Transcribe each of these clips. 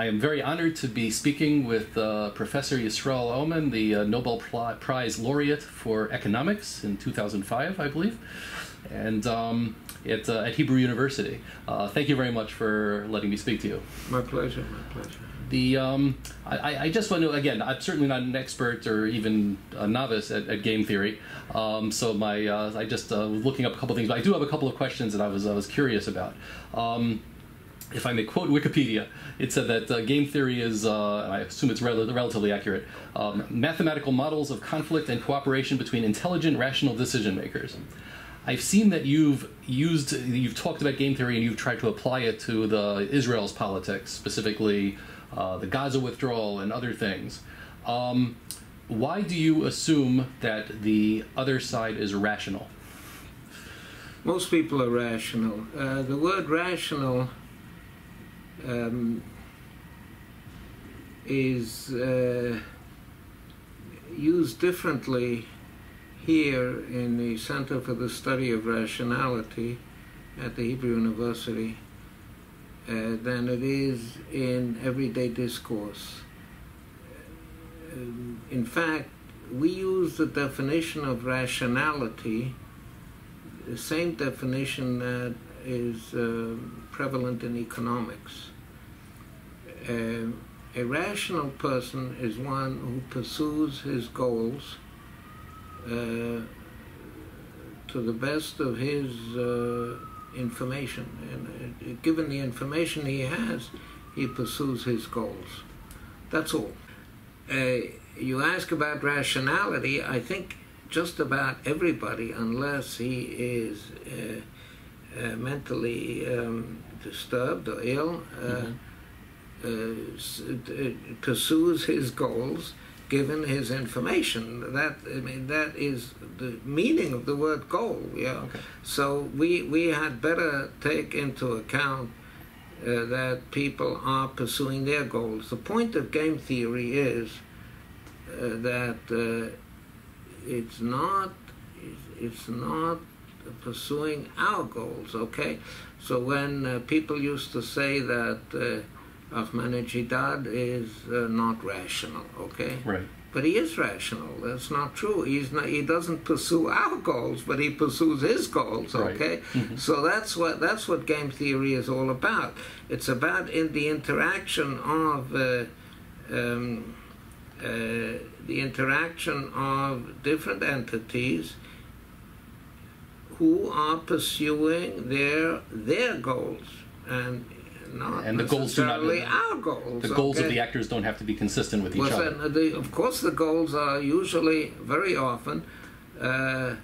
I am very honored to be speaking with uh, Professor Yisrael Aumann, the uh, Nobel Prize laureate for economics in 2005, I believe, and um, at, uh, at Hebrew University. Uh, thank you very much for letting me speak to you. My pleasure, my pleasure. The um, I, I, just want to again. I'm certainly not an expert or even a novice at, at game theory. Um, so my uh, I just uh, was looking up a couple things, but I do have a couple of questions that I was I was curious about. If I may quote Wikipedia, it said that uh, game theory is, uh, I assume it's rel- relatively accurate, um, mathematical models of conflict and cooperation between intelligent, rational decision makers. I've seen that you've used, you've talked about game theory and you've tried to apply it to the Israel's politics, specifically uh, the Gaza withdrawal and other things. Um, why do you assume that the other side is rational? Most people are rational. Uh, the word rational um, is uh, used differently here in the Center for the Study of Rationality at the Hebrew University uh, than it is in everyday discourse. Um, in fact, we use the definition of rationality, the same definition that is uh, prevalent in economics. Uh, a rational person is one who pursues his goals uh, to the best of his uh, information. And uh, given the information he has, he pursues his goals. That's all. Uh, you ask about rationality, I think just about everybody, unless he is mentally um, disturbed or ill, mm-hmm. pursues his goals given his information. That I mean, that is the meaning of the word goal. Yeah. Okay. So we we had better take into account uh, that people are pursuing their goals. The point of game theory is uh, that uh, it's not it's not pursuing our goals. Okay. So when uh, people used to say that uh, Ahmadinejad is uh, not rational, okay? Right. But he is rational. That's not true. He's not. He doesn't pursue our goals, but he pursues his goals. Okay. Right. Mm-hmm. So that's what that's what game theory is all about. It's about in the interaction of uh, um, uh, the interaction of different entities who are pursuing their their goals and not and the goals do not our goals. The goals okay? of the actors don't have to be consistent with each well, other. The, of course, the goals are usually very often. Uh,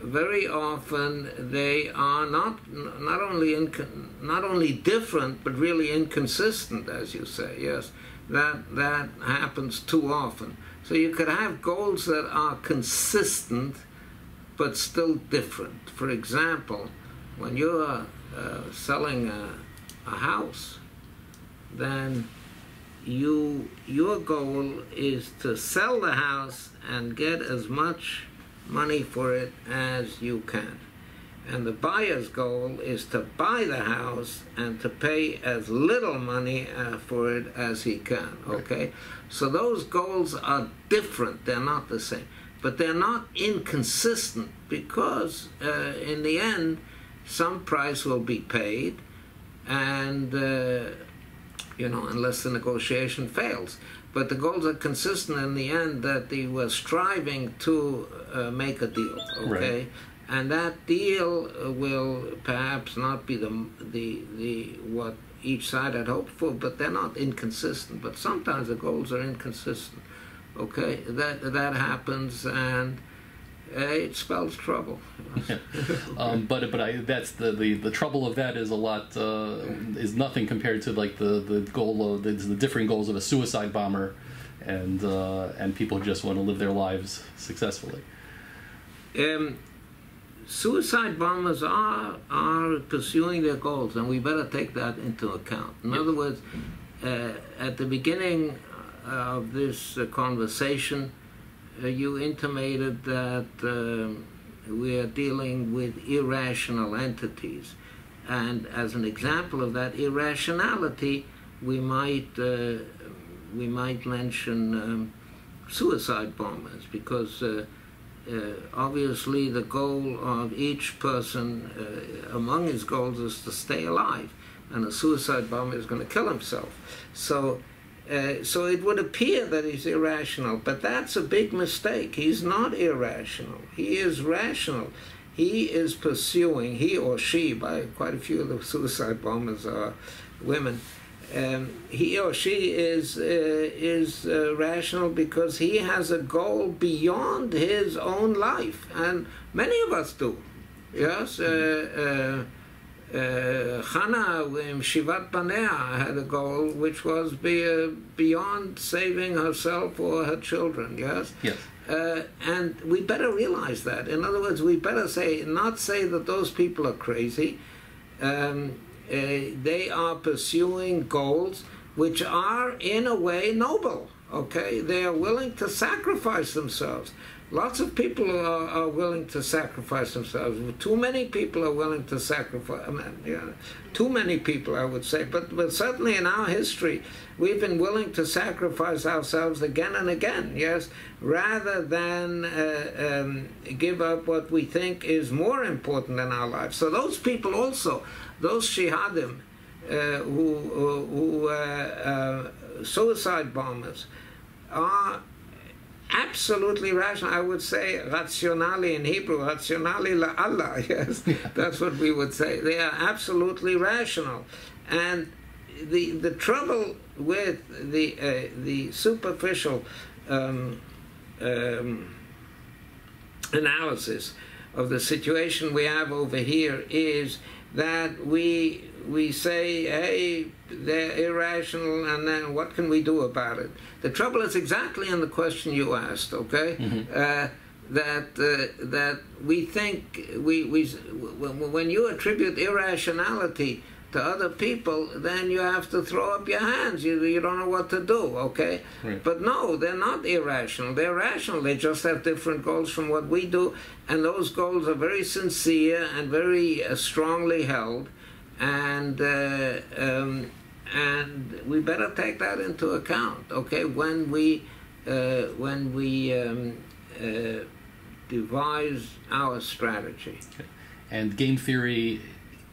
very often they are not not only not only different but really inconsistent, as you say. Yes, that that happens too often. So you could have goals that are consistent but still different. For example, when you're uh, selling a, a house, then you your goal is to sell the house and get as much money for it as you can. And the buyer's goal is to buy the house and to pay as little money uh, for it as he can. Okay? So those goals are different, they're not the same. But they're not inconsistent because uh, in the end, some price will be paid and uh, you know, unless the negotiation fails. But the goals are consistent in the end that they were striving to uh, make a deal. Okay. Right. And that deal will perhaps not be the, the, the what each side had hoped for, but they're not inconsistent. But sometimes the goals are inconsistent. Okay, that that happens, and it spells trouble. um, but but I, that's the, the, the trouble of that is a lot uh, is nothing compared to like the, the goal of the, the different goals of a suicide bomber, and uh, and people just want to live their lives successfully. Um, suicide bombers are are pursuing their goals, and we better take that into account. In other words, uh, at the beginning of this uh, conversation uh, you intimated that uh, we are dealing with irrational entities. And as an example of that irrationality, we might we might mention um, suicide bombers because uh, uh, obviously the goal of each person uh, among his goals is to stay alive, and a suicide bomber is going to kill himself. So. Uh, so it would appear that he's irrational, but that's a big mistake. He's not irrational. He is rational. He is pursuing, he or she, by quite a few of the suicide bombers are women, um, he or she is uh, is uh, rational because he has a goal beyond his own life, and many of us do. Yes, uh, Hannah in Shivat Banea had a goal which was be, uh, beyond saving herself or her children. Yes. Yes. Uh, and we better realize that. In other words, we better say not say that those people are crazy. Um, uh, they are pursuing goals which are, in a way, noble. Okay, they are willing to sacrifice themselves. Lots of people are, are willing to sacrifice themselves. Too many people are willing to sacrifice. I mean, too many people, I would say. But but certainly in our history, we've been willing to sacrifice ourselves again and again. Yes, rather than uh, um, give up what we think is more important in our lives. So those people also those shahadim uh, who, who uh, uh, suicide bombers are absolutely rational. I would say rationali in Hebrew, rationali la Allah. Yes, that's what we would say. They are absolutely rational, and the the trouble with the uh, the superficial um, um, analysis of the situation we have over here is that we we say, hey, they're irrational, and then what can we do about it? The trouble is exactly in the question you asked. Okay, mm-hmm. uh, that uh, that we think we we when you attribute irrationality to other people, then you have to throw up your hands. You, you don't know what to do, okay? Right. But no, they're not irrational. They're rational. They just have different goals from what we do, and those goals are very sincere and very uh, strongly held, and uh, um, and we better take that into account, okay? When we uh, when we um, uh, devise our strategy. Okay. And game theory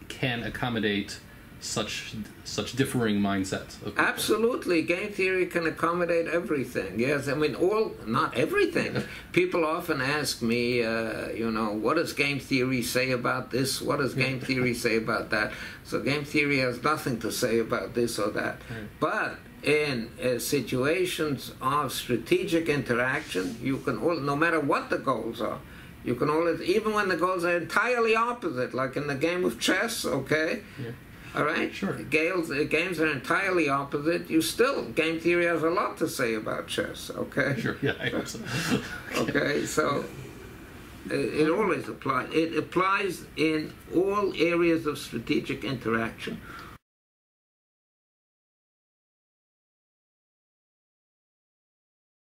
can accommodate such such differing mindsets. Absolutely, game theory can accommodate everything. Yes, I mean all not everything. People often ask me, uh, you know, what does game theory say about this? What does game theory say about that? So game theory has nothing to say about this or that. But in uh, situations of strategic interaction, you can all, no matter what the goals are, you can always, even when the goals are entirely opposite, like in the game of chess, okay? Yeah all right? Sure. Gales, uh, games are entirely opposite. You still, game theory has a lot to say about chess, okay? Sure, yeah, I hope so. okay, so it, it always applies. It applies in all areas of strategic interaction.